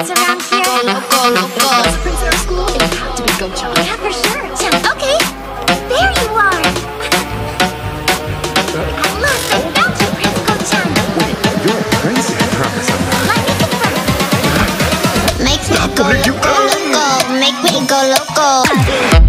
kids around here. Gonna, gonna, gonna. Prince our school. It was to be Gocha. Yeah, for sure. Yeah, okay. There you are. I love Prince You're crazy, go loco. Make me go loco.